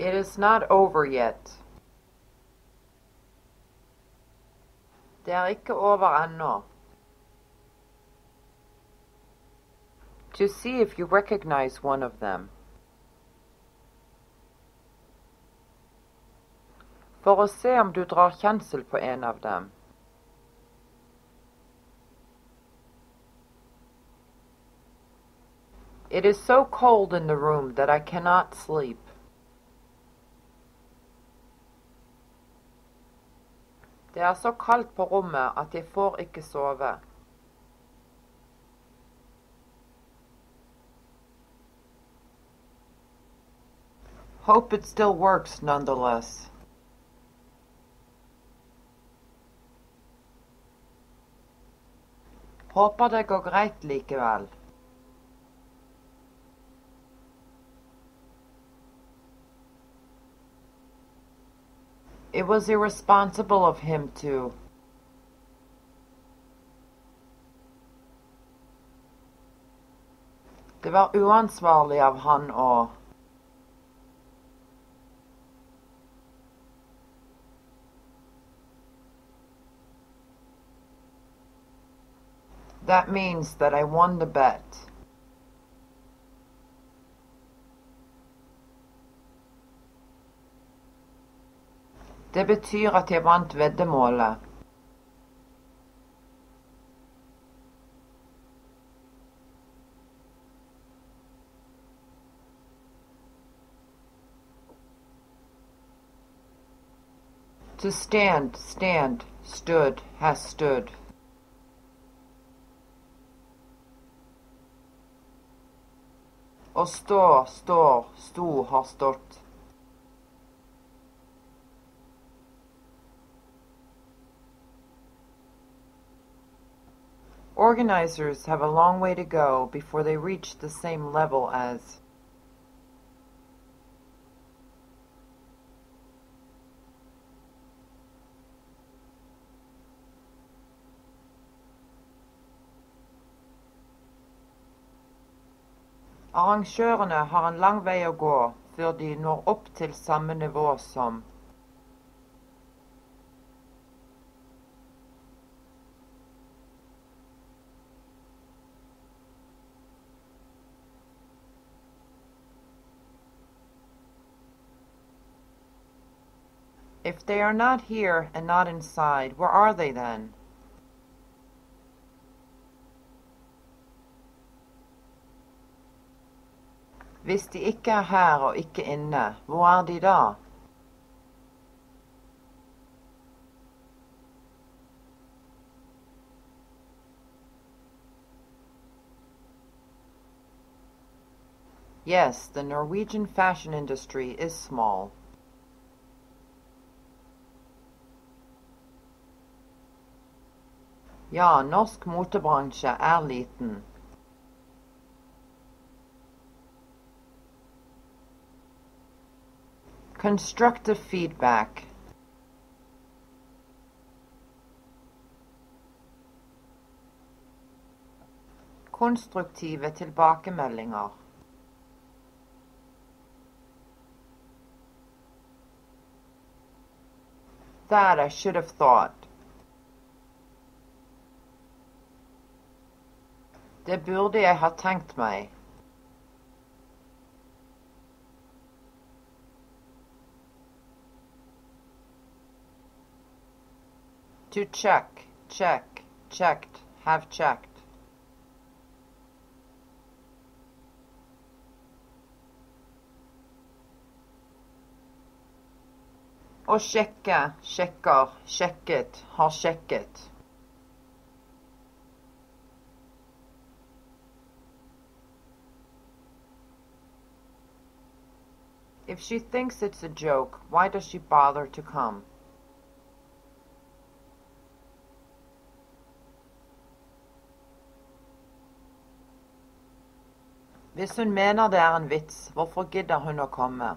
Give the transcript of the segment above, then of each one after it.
It is not over yet. Det er ikke over ennå. To see if you recognize one of them. For å se om du drar kjensel på en av dem. It is so cold in the room that I cannot sleep. Det er så kaldt på rommet at jeg får ikke sove. Hope it still works nonetheless. Håper det går greit likevel. It was irresponsible of him to. Det var uansvarlig av han å. That means that I won the bet. Det betyr at jeg vant veddemålet. To stand, stand, stood, has stood. Å stå, står, sto, har stått. Organizers have a long way to go before they reach the same level as Arrangørene har en lang vei å gå før de når opp til samme nivå som If they are not here and not inside, where are they then? Hvis de ikke er her og ikke inne, hvor er de da? Yes, the Norwegian fashion industry is small. Ja, norsk motebransje er liten. Constructive feedback. Konstruktive tilbakemeldinger. That I should have thought. Det burde jeg ha tenkt meg. To check, check, checked, have checked. Å sjekke, sjekker, sjekket, har sjekket. If she thinks it's a joke, why does she bother to come? Hvis hun mener det er en vits, hvorfor gidder hun å komme?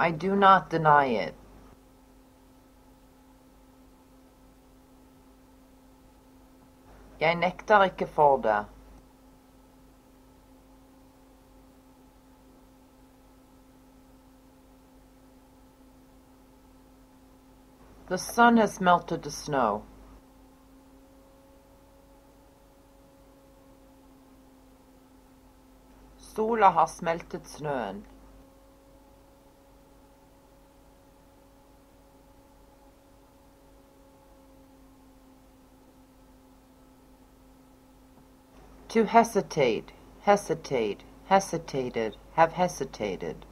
I do not deny it. Jeg nekter ikke for det. The sun has melted the snow. Sola har smeltet snøen. To hesitate, hesitate, hesitated, have hesitated.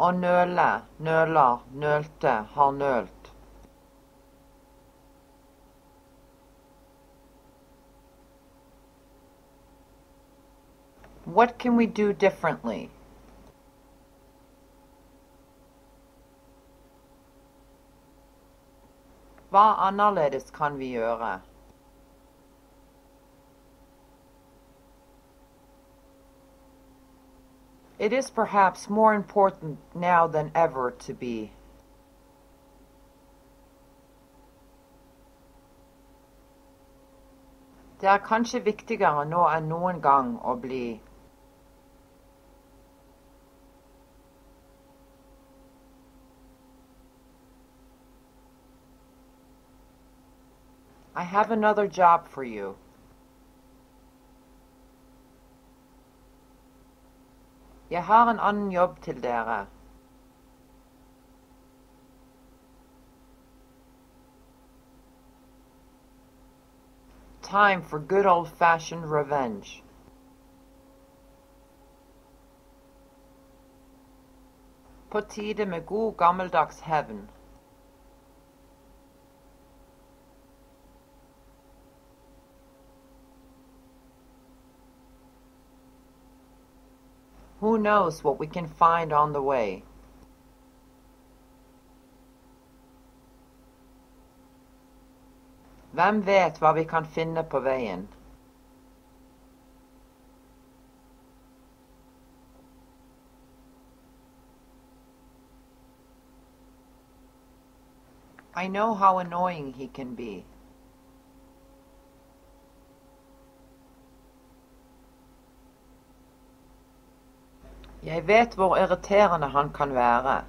Å nøle, nøler, nølte, har nølt. What can we do differently? Hva annerledes kan vi gjøre? It is perhaps more important now than ever to be. Det er kanskje viktigere nå enn noen gang å bli. I have another job for you. Jeg har en annen jobb til dere. Time for good old-fashioned revenge. På tide med god gammeldags hevn. Who knows what we can find on the way? Hvem vet hva vi kan finne på veien? I know how annoying he can be. Jeg vet hvor irriterende han kan være.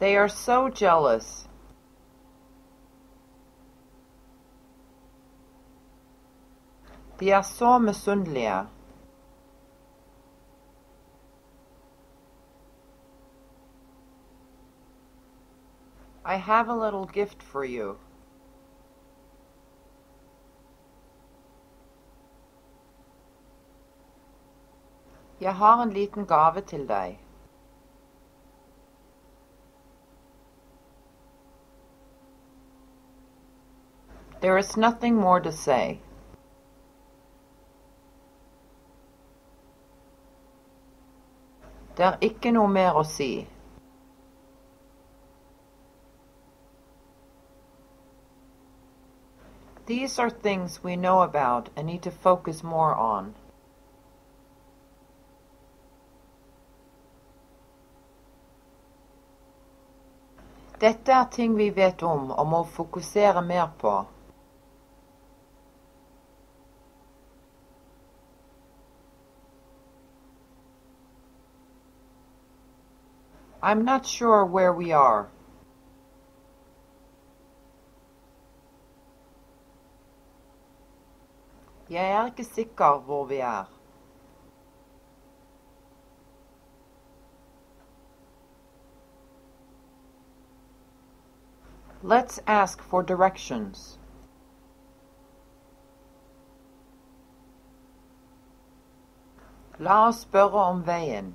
They are so jealous. De er så misunnelige. I have a little gift for you. Jeg har en liten gave til deg. There is nothing more to say. Det er ikke noe mer å si. These are things we know about and need to focus more on. Dette er ting vi vet om og må fokusere mer på. I'm not sure where we are. Jeg er ikke sikker hvor vi er. Let's ask for directions. La oss spørre om veien.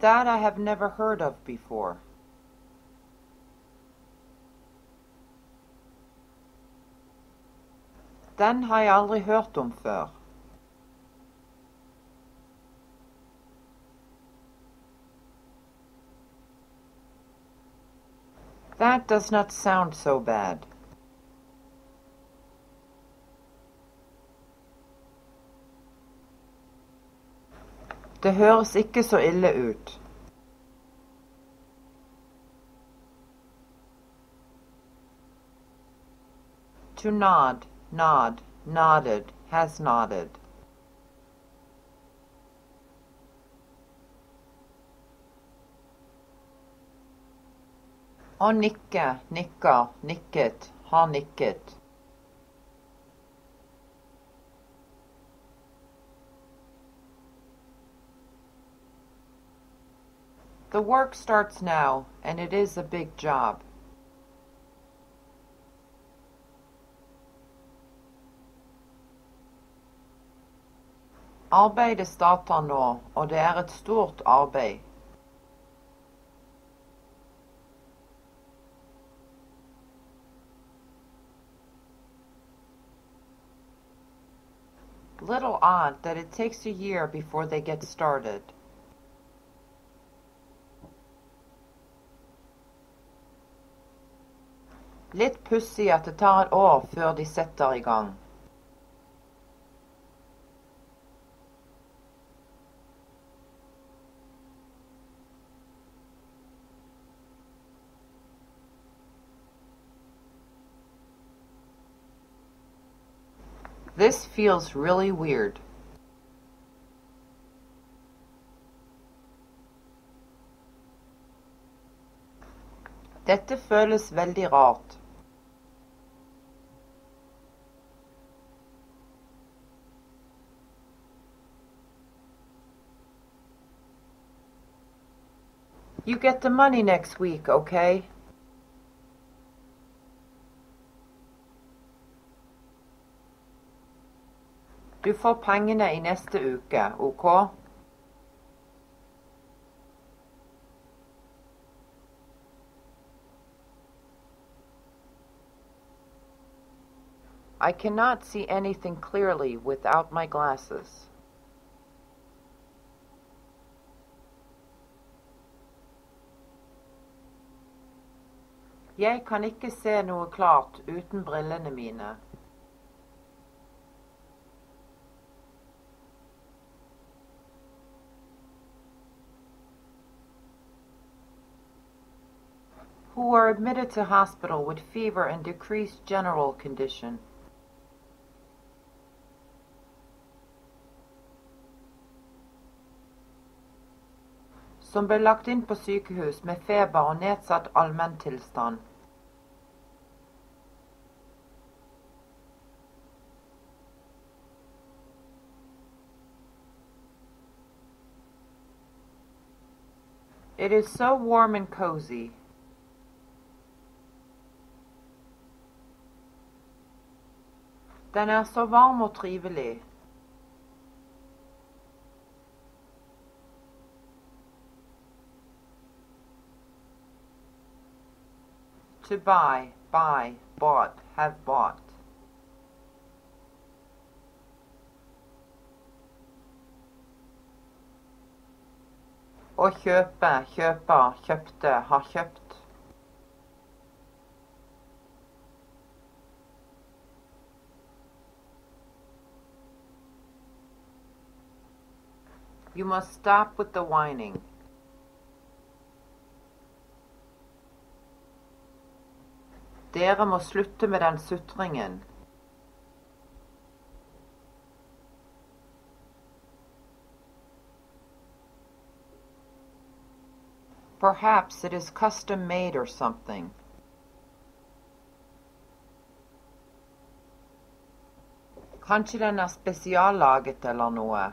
That I have never heard of before. Den har jeg aldri hørt om før. That does not sound so bad. Det høres ikke så ille ut. To nod, nod, nodded, has nodded. Å nikke, nikker, nikket, har nikket. The work starts now, and it is a big job. Arbeidet starter nå, og det er et stort arbeid. Little odd that it takes a year before they get started. Litt pussig at det tar et år før de setter i gang. This feels really weird. Dette føles veldig rart. You get the money next week, okay? Du får pengene i neste uke, OK? I cannot see anything clearly without my glasses. Jeg kan ikke se noe klart uten brillene mine. Who are admitted to hospital with fever and decreased general condition. Som ble lagt inn på sykehus med feber og nedsatt allmenntilstand. It is so warm and cozy. Den er så varm og trivelig. To buy, buy, bought, have bought. Å kjøpe, kjøper, kjøpte, har kjøpt. You must stop with the whining. Dere må slutte med den sutringen. Perhaps it is custom made or something. Kanskje den er spesiallaget eller noe.